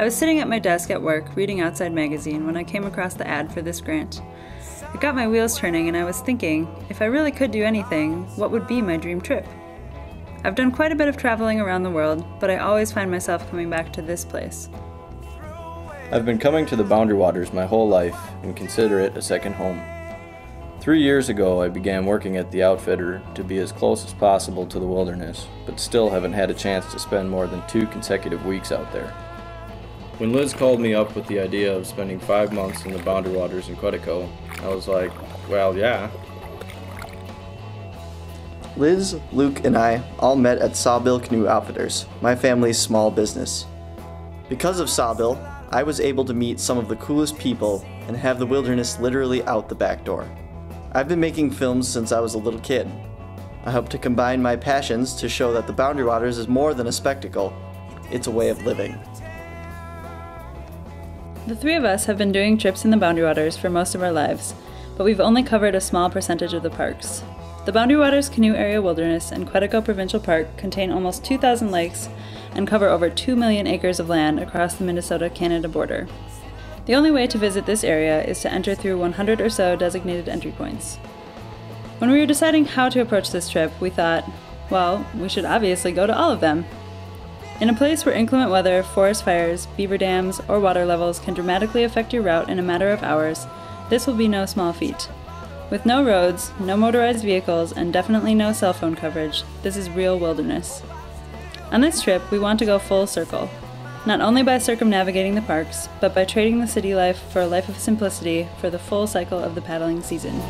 I was sitting at my desk at work reading Outside Magazine when I came across the ad for this grant. It got my wheels turning, and I was thinking if I really could do anything, what would be my dream trip? I've done quite a bit of traveling around the world, but I always find myself coming back to this place. I've been coming to the Boundary Waters my whole life and consider it a second home. Three years ago, I began working at the outfitter to be as close as possible to the wilderness, but still haven't had a chance to spend more than two consecutive weeks out there. When Liz called me up with the idea of spending five months in the Boundary Waters in Quetico, I was like, well, yeah. Liz, Luke, and I all met at Sawbill Canoe Outfitters, my family's small business. Because of Sawbill, I was able to meet some of the coolest people and have the wilderness literally out the back door. I've been making films since I was a little kid. I hope to combine my passions to show that the Boundary Waters is more than a spectacle, it's a way of living. The three of us have been doing trips in the Boundary Waters for most of our lives, but we've only covered a small percentage of the parks. The Boundary Waters Canoe Area Wilderness and Quetico Provincial Park contain almost 2,000 lakes and cover over 2 million acres of land across the Minnesota Canada border. The only way to visit this area is to enter through 100 or so designated entry points. When we were deciding how to approach this trip, we thought, well, we should obviously go to all of them. In a place where inclement weather, forest fires, beaver dams, or water levels can dramatically affect your route in a matter of hours, this will be no small feat. With no roads, no motorized vehicles, and definitely no cell phone coverage, this is real wilderness. On this trip, we want to go full circle, not only by circumnavigating the parks, but by trading the city life for a life of simplicity for the full cycle of the paddling season.